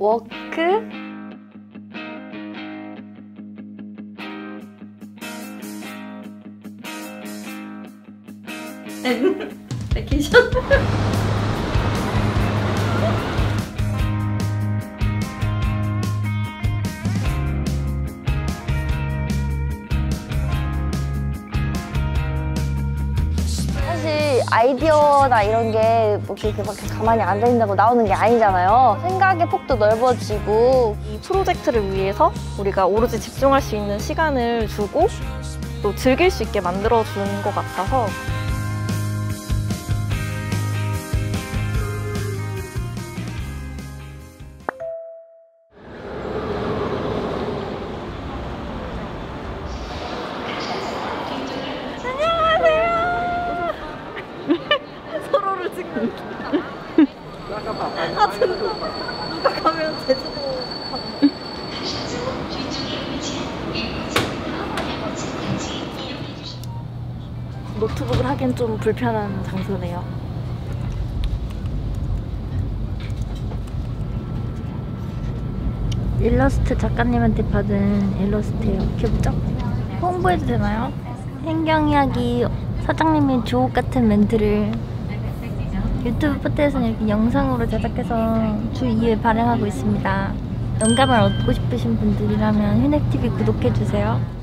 work 베 아이디어나 이런 게 뭐 이렇게 막 가만히 앉아 있는다고 나오는 게 아니잖아요. 생각의 폭도 넓어지고 이 프로젝트를 위해서 우리가 오로지 집중할 수 있는 시간을 주고 또 즐길 수 있게 만들어 주는 것 같아서 아 진짜 누가 가면 제주도 노트북을 하기엔 좀 불편한 장소네요. 일러스트 작가님한테 받은 일러스트예요. 귀엽죠? 홍보해도 되나요? 행경이야기 사장님의 주옥 같은 멘트를 유튜브 포트에서는 이렇게 영상으로 제작해서 주 2회 발행하고 있습니다. 영감을 얻고 싶으신 분들이라면 휴넥TV 구독해주세요.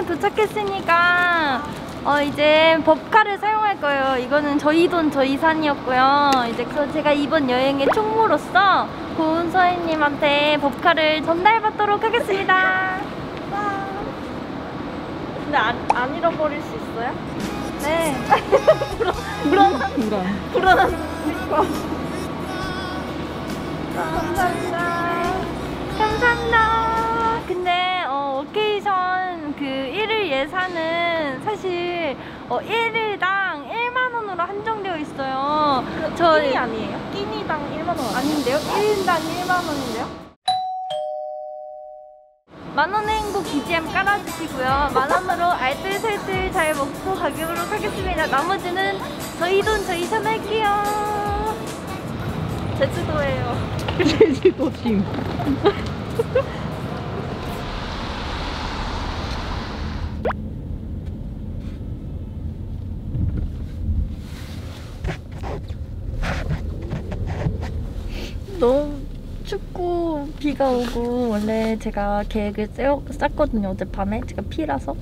네, 도착했으니까 어 이제 법카를 사용할 거예요. 이거는 저희 돈 저희 산이었고요. 이제 제가 이번 여행의 총무로서 고은 서희님한테 법카를 전달받도록 하겠습니다. 근데 안, 안 잃어버릴 수 있어요? 네. 불안한 불안한 감사합니다. 감사합니다. 근데 어, 오케이션 그 1일 예산은 사실 어, 1일당 1만 원으로 한정되어 있어요. 저 아니에요? 끼니당 1만 원 아니에요? 아닌데요? 1인당 1만 원인데요? 만 원의 행복 BGM 깔아주시고요. 만 원으로 알뜰살뜰 잘 먹고 가기로 하겠습니다. 나머지는 저희 돈 저희 선 할게요. 제주도예요. 제주도 팀. 너무 춥고 비가 오고 원래 제가 계획을 짜요, 짰거든요 어젯밤에 제가 피라서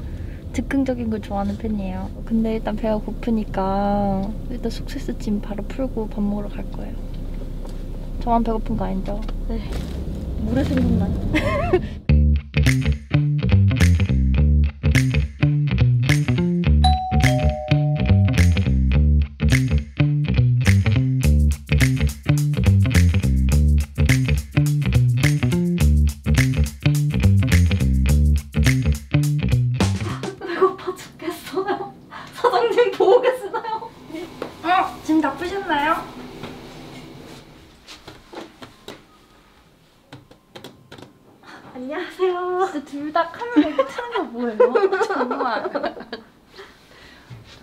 즉흥적인 걸 좋아하는 편이에요 근데 일단 배가 고프니까 일단 숙소에서 짐 바로 풀고 밥 먹으러 갈 거예요 저만 배고픈 거 아니죠? 네. 물에 생각나요.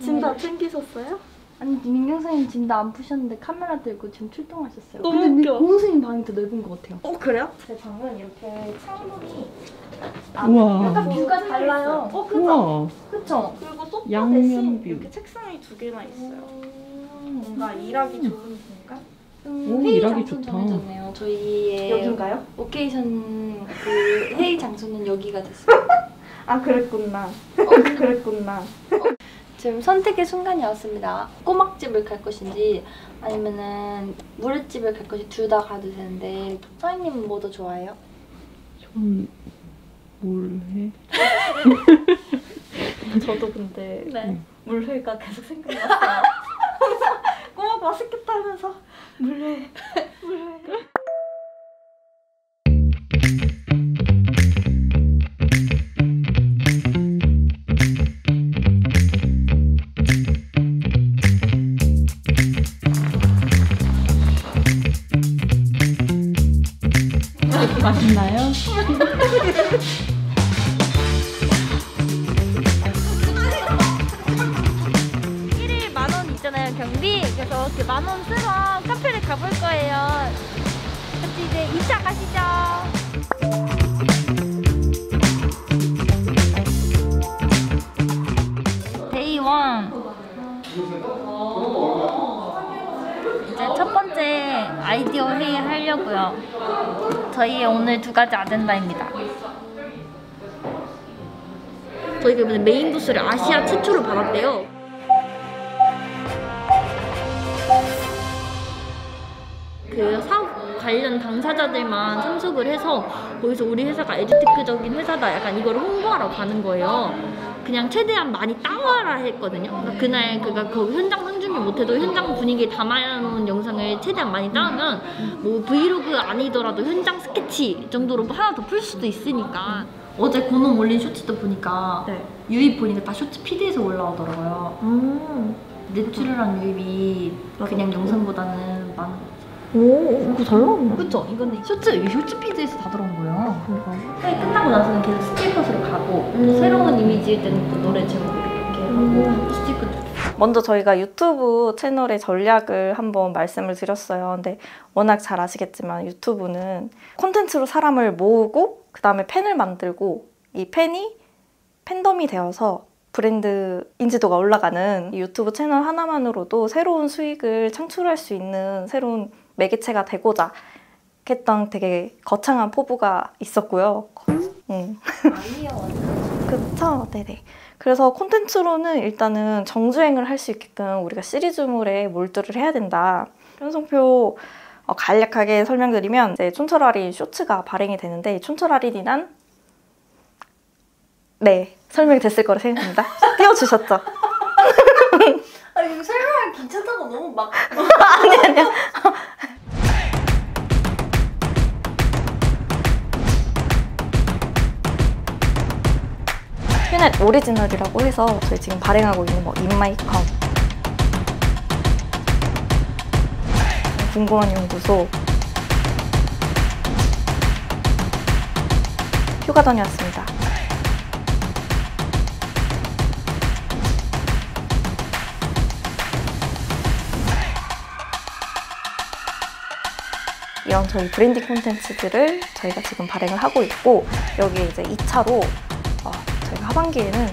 짐 다 챙기셨어요? 아니 민경 선생님 짐 다 안 푸셨는데 카메라 들고 지금 출동하셨어요. 너무 근데 웃겨. 고은 선생님 방이 더 넓은 것 같아요. 어 그래요? 제 방은 이렇게 창문이 우와. 약간 view가 달라요. 어 그죠? 우와. 그쵸? 그리고 소파 양면 대신 view. 이렇게 책상이 두 개나 있어요. 음, 뭔가 일하기 좋은 공간? 오, 회의 일하기 장소 좋다. 정해졌네요. 저희의 여긴가요? 오케이션 그 회의 장소는 여기가 됐어요. 아 그랬구나. 그랬구나. 지금 선택의 순간이 왔습니다. 꼬막집을 갈 것인지 아니면은 물회집을 갈 것인지 둘 다 가도 되는데 서희님은 뭐 더 좋아해요? 전, 뭘 해? 저도 근데 네. 물회가 계속 생각났어요. 꼬막 맛있겠다 하면서 물회. 물회. 있나요? 만원 있잖아요 경비. 그래서 그 만원 쓰러 카페를 가볼 거예요. 같이 이제 2차 가시죠. 번째 아이디어 회의 하려고요. 저희의 오늘 두 가지 아젠다입니다. 저희가 이번에 메인 부스를 아시아 최초로 받았대요. 그 사업 관련 당사자들만 참석을 해서 거기서 우리 회사가 에듀테크적인 회사다 약간 이걸 홍보하러 가는 거예요. 그냥 최대한 많이 따와라 했거든요. 그러니까 그날 그가 그 현장 영상 준비 못해도 현장 분위기 담아놓은 영상을 최대한 많이 따면 뭐 브이로그 아니더라도 현장 스케치 정도로 하나 더 풀 수도 있으니까 어제 고놈 올린 쇼츠도 보니까 유입 보니까 다 쇼츠 피드에서 올라오더라고요. natural한 유입이 그냥 영상보다는 많은. 오, 이거 잘 나왔네. 그쵸? 이거는 쇼츠, 이 쇼츠 피드에서 다 들어온 거예요. 회의 끝나고 나서는 계속 스티커스로 가고 또 새로운 이미지일 때는 또 노래 제목 이렇게 하고 스티커도 먼저 저희가 유튜브 채널의 전략을 한번 말씀을 드렸어요. 근데 워낙 잘 아시겠지만 유튜브는 콘텐츠로 사람을 모으고 그 다음에 팬을 만들고 이 팬이 팬덤이 되어서 브랜드 인지도가 올라가는 이 유튜브 채널 하나만으로도 새로운 수익을 창출할 수 있는 새로운 매개체가 되고자 했던 되게 거창한 포부가 있었고요. 음. 그쵸? 네네. 그래서 콘텐츠로는 일단은 정주행을 할 수 있게끔 우리가 시리즈물에 몰두를 해야 된다. 현성표 어, 간략하게 설명드리면 이제 촌철아린 쇼츠가 발행이 되는데 이 촌철아린이란 네 설명이 됐을 거라 생각합니다. 띄워주셨죠? 아 이거 설명하기 귀찮다고 너무 막 아니 아니요. 휴넷 오리지널이라고 해서 저희 지금 발행하고 있는 뭐 인마이컴 궁금한 연구소 휴가 다녀왔습니다. 이런 저희 브랜딩 콘텐츠들을 저희가 지금 발행을 하고 있고 여기 이제 2차로 어, 저희가 하반기에는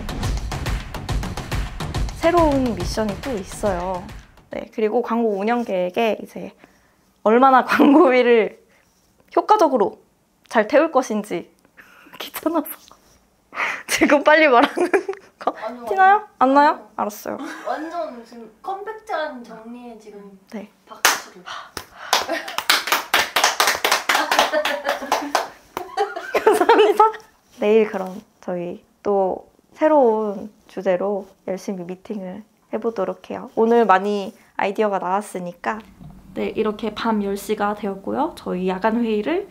새로운 미션이 또 있어요. 네, 그리고 광고 운영 계획에 이제 얼마나 광고비를 효과적으로 잘 태울 것인지 귀찮아서 지금 빨리 말하는 거 티나요? 안 나요? 알았어요. 완전 지금 컴팩트한 정리에 지금 네. 박수를 감사합니다. 내일 그럼 저희 또 새로운 주제로 열심히 미팅을 해보도록 해요. 오늘 많이 아이디어가 나왔으니까 네 이렇게 밤 10시가 되었고요. 저희 야간 회의를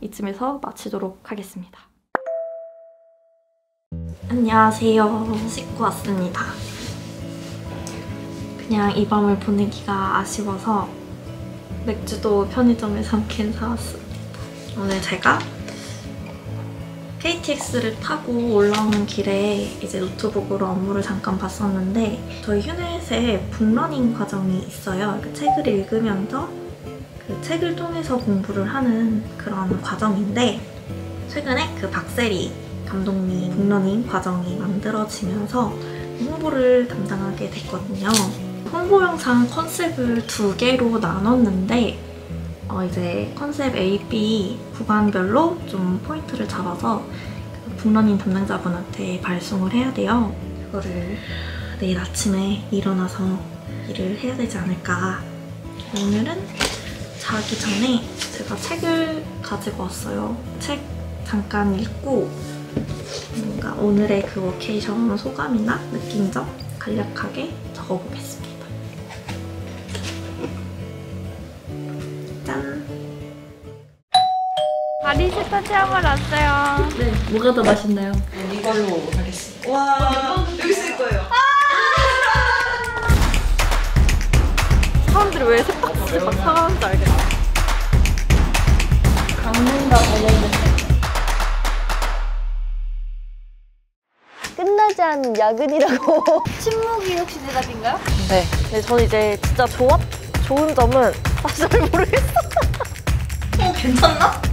이쯤에서 마치도록 하겠습니다. 안녕하세요. 씻고 왔습니다. 그냥 이 밤을 보내기가 아쉬워서 맥주도 편의점에 잠깐 사왔습니다. 오늘 제가 KTX를 타고 올라오는 길에 이제 노트북으로 업무를 잠깐 봤었는데 저희 휴넷에 북러닝 과정이 있어요. 그 책을 읽으면서 그 책을 통해서 공부를 하는 그런 과정인데 최근에 그 박세리 감독님 북러닝 과정이 만들어지면서 홍보를 담당하게 됐거든요. 홍보 영상 컨셉을 두 개로 나눴는데 어, 이제 컨셉 A, B 구간별로 좀 포인트를 잡아서 그 book learning 담당자분한테 발송을 해야 돼요. 그거를 내일 아침에 일어나서 일을 해야 되지 않을까. 오늘은 자기 전에 제가 책을 가지고 왔어요. 책 잠깐 읽고 뭔가 오늘의 그 워케이션 소감이나 느낀 점 간략하게 적어보겠습니다. 바리스타 체험을 왔어요. 네 뭐가 더 맛있나요? 사람들이 왜 세탁실 막 사가는지 알겠어. 강릉과 관련된 친하지 않은 야근이라고. 침묵이 혹시 대답인가요? 네. 근데 저는 이제 진짜 좋았, 좋은 점은 사실 잘 모르겠어요. 어, 괜찮나?